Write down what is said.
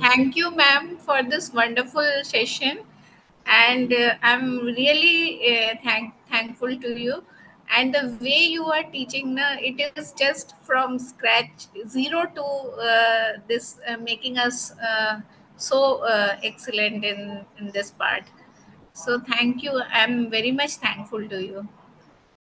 thank you, ma'am, for this wonderful session. And uh, I'm really uh, thank thankful to you. And the way you are teaching, na, it is just from scratch, zero to uh, this, uh, making us uh, so uh, excellent in, in this part. So thank you. I'm very much thankful to you.